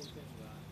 都变出来。